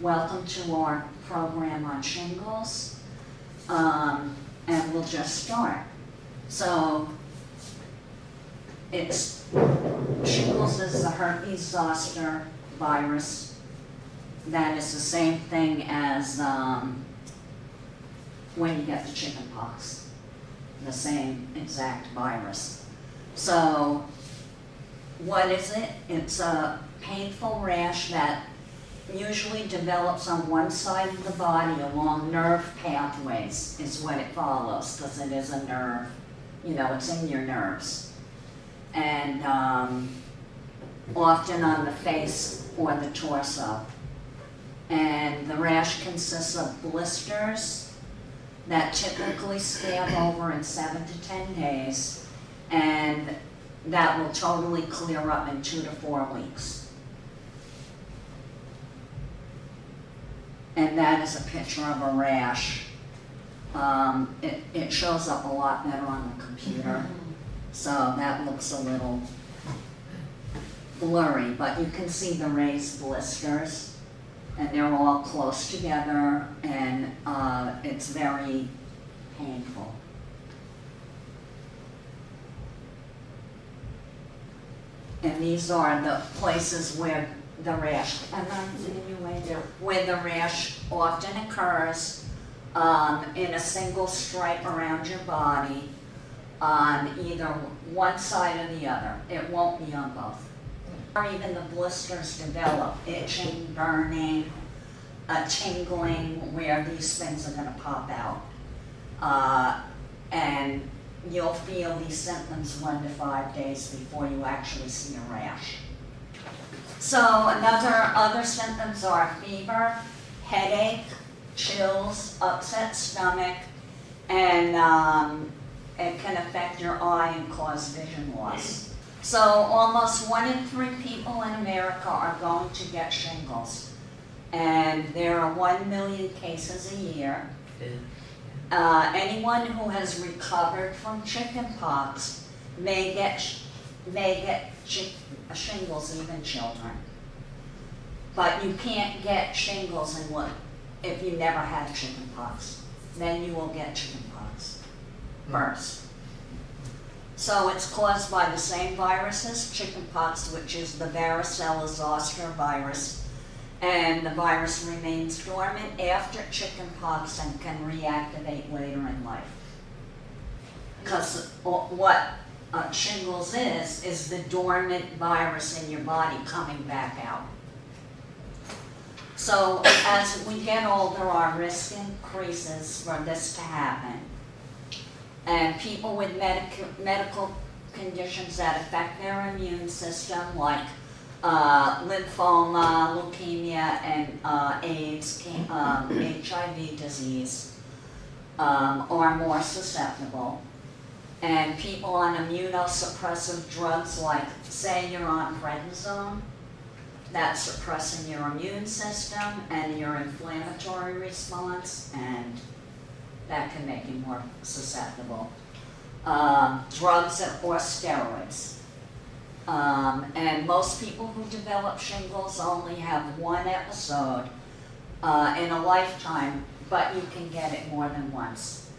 welcome to our program on shingles. Um, and we'll just start. So, it's, shingles is the herpes zoster virus. That is the same thing as, um, when you get the chicken pox. The same exact virus. So, what is it? It's a painful rash that usually develops on one side of the body along nerve pathways is what it follows, because it is a nerve, you know, it's in your nerves. And um, often on the face or the torso. And the rash consists of blisters that typically scab over in seven to 10 days. And that will totally clear up in two to four weeks. And that is a picture of a rash. Um, it, it shows up a lot better on the computer, so that looks a little blurry, but you can see the raised blisters, and they're all close together, and uh, it's very painful. And these are the places where the rash, am I leading you way there? Where the rash often occurs, um, in a single stripe around your body, on either one side or the other. It won't be on both. Or even the blisters develop, itching, burning, a tingling where these things are gonna pop out. Uh, and you'll feel these symptoms one to five days before you actually see a rash. So another, other symptoms are fever, headache, chills, upset stomach, and um, it can affect your eye and cause vision loss. So almost one in three people in America are going to get shingles. And there are one million cases a year. Uh, anyone who has recovered from chickenpox may get, sh- may get chi- uh, shingles, even children. But you can't get shingles in what, if you never had chickenpox. Then you will get chickenpox first. So it's caused by the same viruses, chickenpox, which is the varicella zoster virus. And the virus remains dormant after chickenpox and can reactivate later in life. Because what uh, shingles is, is the dormant virus in your body coming back out. So as we get older, our risk increases for this to happen. And people with medic- medical conditions that affect their immune system, like uh, lymphoma, leukemia, and uh, AIDS, um, HIV disease, um, are more susceptible. And people on immunosuppressive drugs, like say you're on prednisone, that's suppressing your immune system and your inflammatory response, and that can make you more susceptible. Um, drugs or steroids. Um, and most people who develop shingles only have one episode uh, in a lifetime, but you can get it more than once.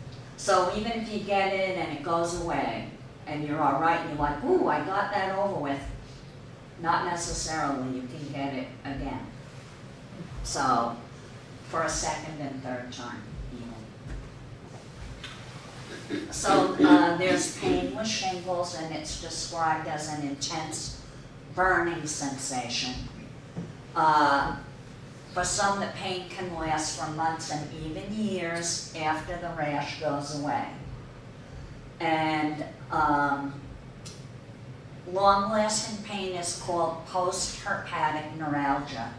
So even if you get it and it goes away, and you're all right, and you're like, ooh, I got that over with, not necessarily you can get it again. So, for a second and third time even. So, uh, there's pain with shingles and it's described as an intense burning sensation. Uh, for some, the pain can last for months and even years after the rash goes away. And, um, long-lasting pain is called post-herpetic neuralgia,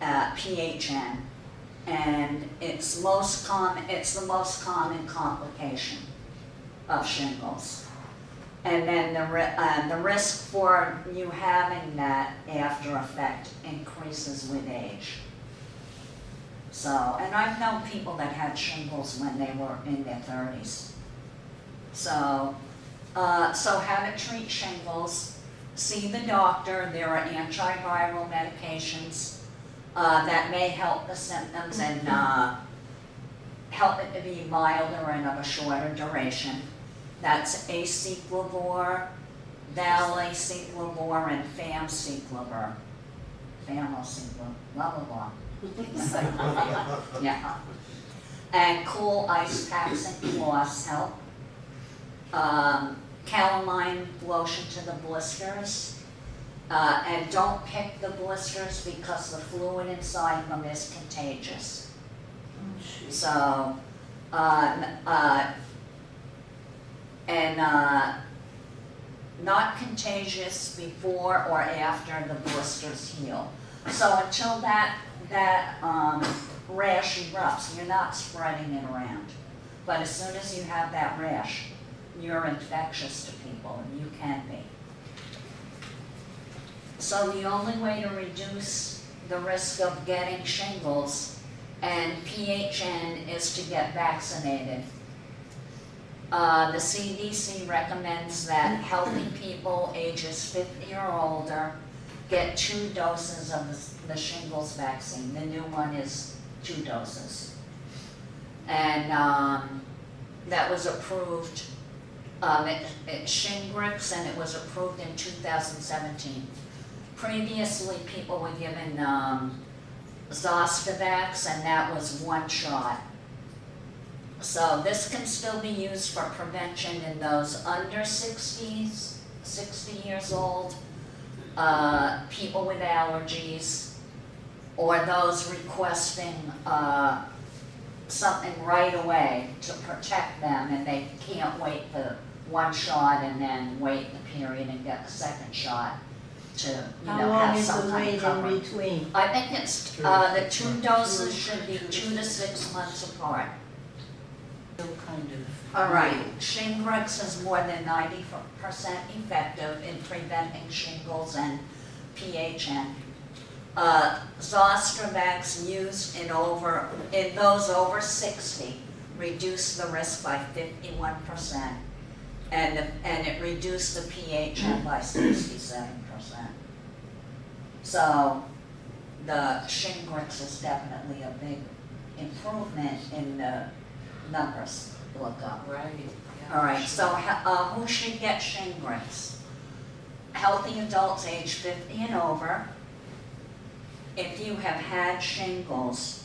uh, PHN, and it's most common. It's the most common complication of shingles. And then the uh, the risk for you having that after effect increases with age. So, and I've known people that had shingles when they were in their thirties. So, uh, so how to treat shingles, see the doctor, there are antiviral medications uh, that may help the symptoms and, uh, help it to be milder and of a shorter duration. That's aciclovir, valaciclovir, and famciclovir. Famociclovir, blah, blah, blah. Yeah. And cool ice packs and cloths help. Um, calamine lotion to the blisters. Uh, and don't pick the blisters because the fluid inside them is contagious. So, uh, uh, and, uh, not contagious before or after the blisters heal. So until that, that, um, rash erupts, you're not spreading it around. But as soon as you have that rash, you're infectious to people, and you can be. So the only way to reduce the risk of getting shingles and PHN is to get vaccinated. Uh, the CDC recommends that healthy people ages fifty or older get two doses of the- the shingles vaccine. The new one is two doses. And, um, that was approved, um, at, at Shingrix, and it was approved in two thousand seventeen. Previously, people were given, um, Zostavax, and that was one shot. So this can still be used for prevention in those under sixties, sixty years old, uh, people with allergies, or those requesting, uh, something right away to protect them, and they can't wait the one shot and then wait the period and get the second shot to, you How know, long have is some the kind wait of cover. in between? I think it's, uh, the two doses should be two to six months apart. Kind of. All right, Shingrix is more than ninety percent effective in preventing shingles and PHN. Uh, Zostavax used in over, in those over sixty, reduced the risk by fifty-one percent. And, the- and it reduced the PHN by sixty-seven percent. So, the Shingrix is definitely a big improvement in the numbers look up. Right. All right, so uh, who should get Shingrix? Healthy adults age fifty and over. If you have had shingles,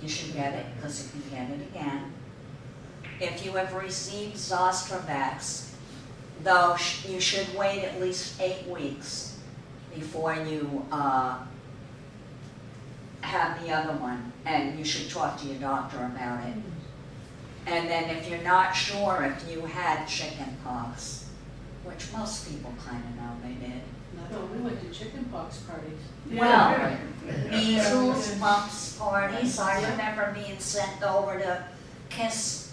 you should get it, because if you can get it again. If you have received Zostavax, though sh- you should wait at least eight weeks before you, uh, have the other one, and you should talk to your doctor about it. And then if you're not sure if you had chicken pox, which most people kind of know they did. No, we went to chicken pox parties. Well, measles, mumps parties, I remember being sent over to kiss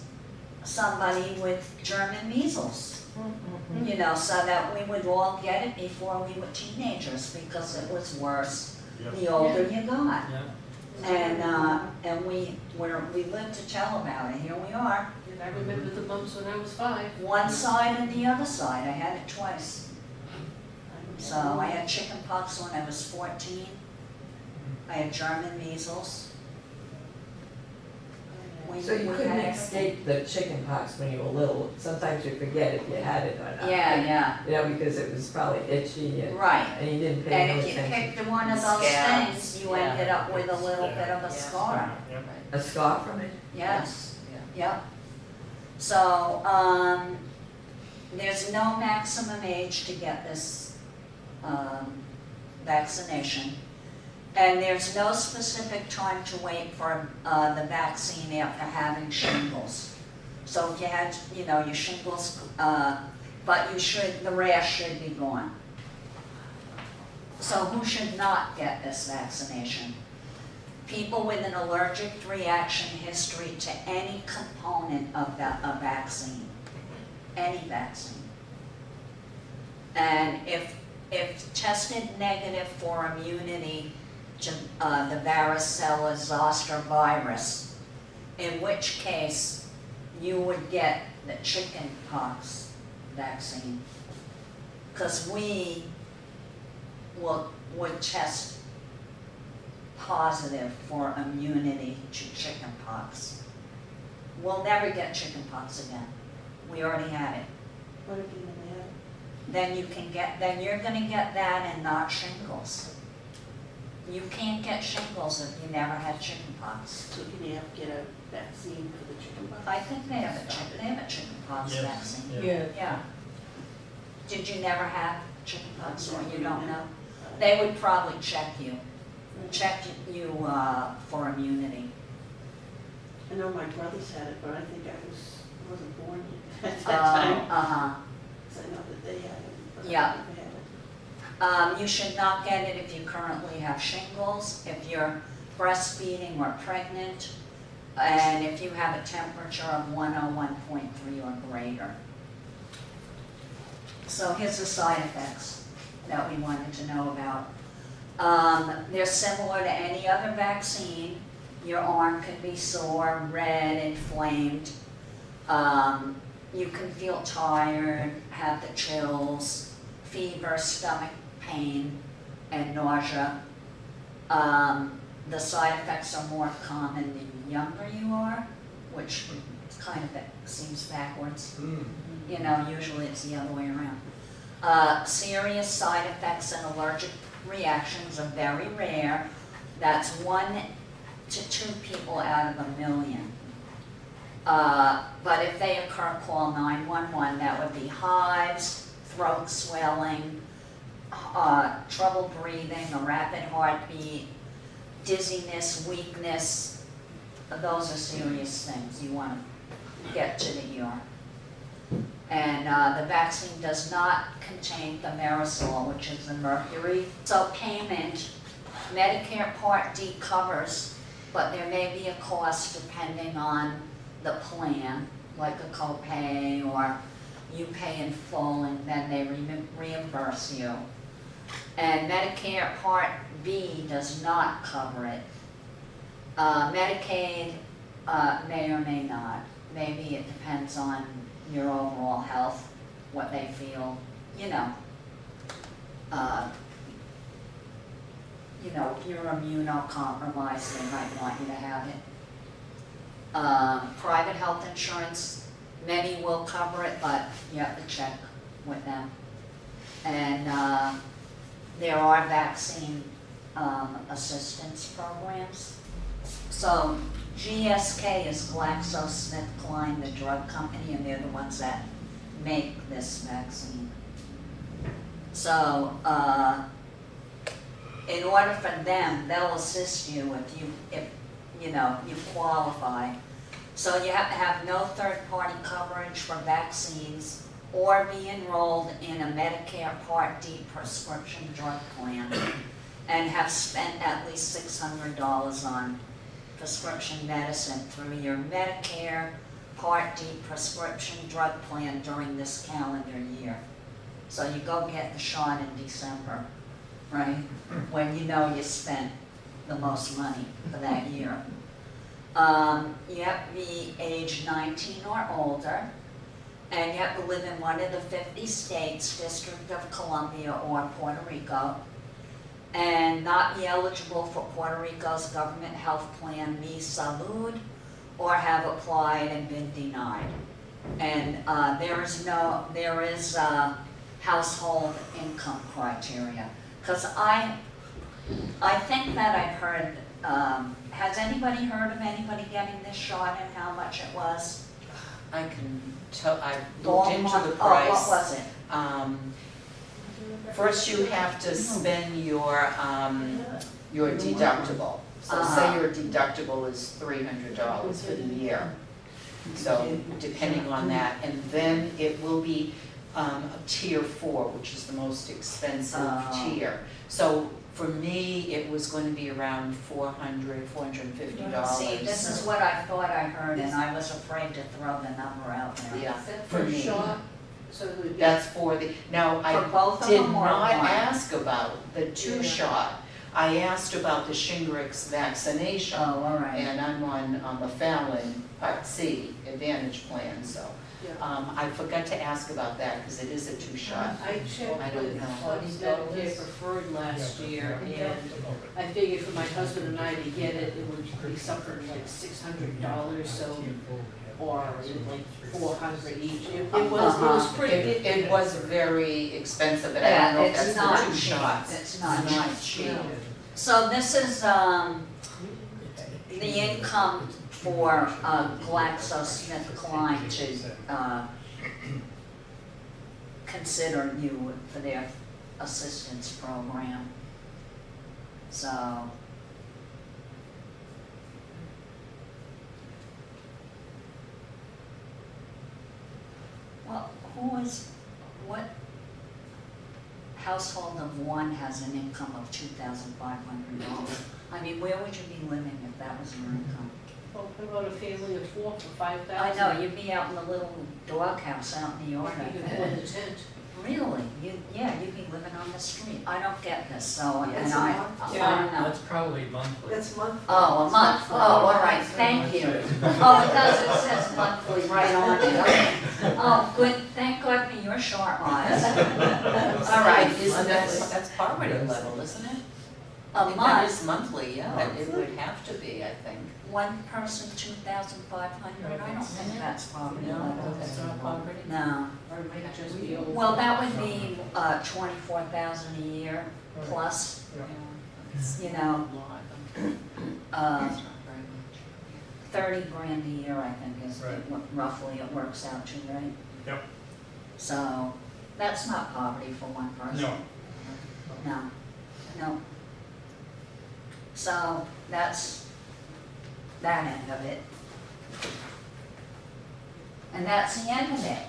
somebody with German measles. Mm-hmm. You know, so that we would all get it before we were teenagers, because it was worse the older you got. And, uh, and we, were we lived to tell about it, here we are. And I remember the mumps when I was five. One side and the other side, I had it twice. So I had chicken pox when I was fourteen. I had German measles. We- So you we couldn't had escape the chicken pox when you were little. Sometimes you forget if you had it or not. everything. Yeah, yeah, You know, because it was probably itchy and, right. and you didn't pay no And if you attention. picked one of those Scabs. things, you Yeah. ended up with a little Yeah. bit of a Yeah. scar. A scar from it? Yes, Yeah. yep. So, um, there's no maximum age to get this, um, vaccination. And there's no specific time to wait for, uh, the vaccine after having shingles. So if you had, you know, your shingles, uh, but you should, the rash should be gone. So who should not get this vaccination? people with an allergic reaction history to any component of the, a vaccine, any vaccine. And if, if tested negative for immunity uh, the varicella zoster virus, in which case you would get the chickenpox vaccine. Cause we will, would test positive for immunity to chickenpox. We'll never get chickenpox again. We already had it. What if you never had? Then you can get, then you're gonna get that and not shingles. You can't get shingles if you never had chickenpox. So can you have, get a vaccine for the chickenpox? I think they have a chicken, they have a chickenpox Yes, vaccine. yeah. Yeah, Yeah. Did you never have chickenpox or you don't know? Uh, They would probably check you, check you, uh, for immunity. I know my brothers had it, but I think I was, wasn't born yet at Uh, that time. Uh-huh. So I know that they had it, but I Yeah. never had it. Um, you should not get it if you currently have shingles, if you're breastfeeding or pregnant, and if you have a temperature of one oh one point three or greater. So here's the side effects that we wanted to know about. Um, they're similar to any other vaccine. Your arm can be sore, red, inflamed. Um, you can feel tired, have the chills, fever, stomach pain, and nausea. Um, the side effects are more common the younger you are, which kind of seems backwards. Mm. You know, usually it's the other way around. Uh, serious side effects and allergic reactions are very rare. That's one to two people out of a million. Uh, but if they occur, call nine-one-one, that would be hives, throat swelling, uh, trouble breathing, a rapid heartbeat, dizziness, weakness. Those are serious things you want to get to the ER. And uh, the vaccine does not contain thimerosal, which is the mercury. So payment, Medicare Part D covers, but there may be a cost depending on the plan, like a copay or you pay in full and then they re- reimburse you. And Medicare Part B does not cover it. Uh, Medicaid uh, may or may not. Maybe it depends on your overall health, what they feel, you know. Uh, You know, if you're immunocompromised, they might want you to have it. Um, Private health insurance, many will cover it, but you have to check with them. And uh, there are vaccine um, assistance programs. So GSK is GlaxoSmithKline, the drug company, and they're the ones that make this vaccine. So, uh, in order for them, they'll assist you if you, if, you know, you qualify. So you have to have no third-party coverage for vaccines or be enrolled in a Medicare Part D prescription drug plan and have spent at least six hundred dollars on prescription medicine through your Medicare Part D prescription drug plan during this calendar year. So you go get the shot in December, right? When you know you spent the most money for that year. Um, you have to be age nineteen or older, and yet to live in one of the fifty states, District of Columbia or Puerto Rico, and not be eligible for Puerto Rico's government health plan, Mi Salud, or have applied and been denied. And uh, there is no, there is uh, household income criteria. Because I, I think that I've heard, um, has anybody heard of anybody getting this shot and how much it was? I can I looked into the oh, What price. was it? Um, First, you have to spend your, um, your deductible. So Uh-huh. say your deductible is three hundred dollars for the year. So depending on that, and then it will be um, a tier four, which is the most expensive Oh. tier. So for me, it was going to be around four hundred, four hundred and fifty dollars. See, this is what I thought I heard and I was afraid to throw the number out there. Yeah, that for for me. shot? So it would be. That's for the, now, For I both of did them or not one? ask about the two Yeah. shot. I asked about the Shingrix vaccination. Oh, all right. And I'm on, on the Fallon Part C Advantage Plan, so Yeah. Um, I forgot to ask about that, because it is a two-shot. I checked I don't with know. Tufts Medicare Preferred last year, and I figured for my husband and I to get it, it would be something like six hundred dollars, so, or like four hundred each. It it was, it was Uh-huh. pretty. It, it was very expensive, but I don't know Yeah, if it's that's not the two cheap, shots. it's not cheap. cheap. So this is, um, the income for uh, GlaxoSmithKline to, uh, consider you for their assistance program. So. Well, who is, what household of one has an income of two thousand five hundred dollars? I mean, where would you be living if that was your income? Well, what about a family of four for five I thousand? know, you'd be out in the little doghouse out in the yard, I You think. afford the tent. Really? You, yeah, you'd be living on the street. I don't get this, so, and It's a I, month. I Yeah, don't know. that's probably monthly. That's monthly. Oh, a month, oh, all right, thank you. Oh, it does, it says monthly right on it, okay. Oh, good, thank God for your sharp eyes. All right, isn't Monthly. that, that's poverty level, isn't it? I A think that month, is monthly, yeah, it would have to be, I think. one person, two thousand five hundred, I don't think that's poverty No, level. that's not poverty. No, Or it might just be over. Well, that would be, uh, twenty-four thousand a year plus, you know, uh, That's not very much. thirty grand a year, I think is Right. what roughly it works out to, right? Yep. So, that's not poverty for one person. No, No, no. So, that's that end of it. And that's the end of it.